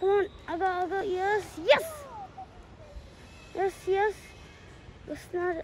Come on, I got! I got! Yes, yes, yes, yes. It's not.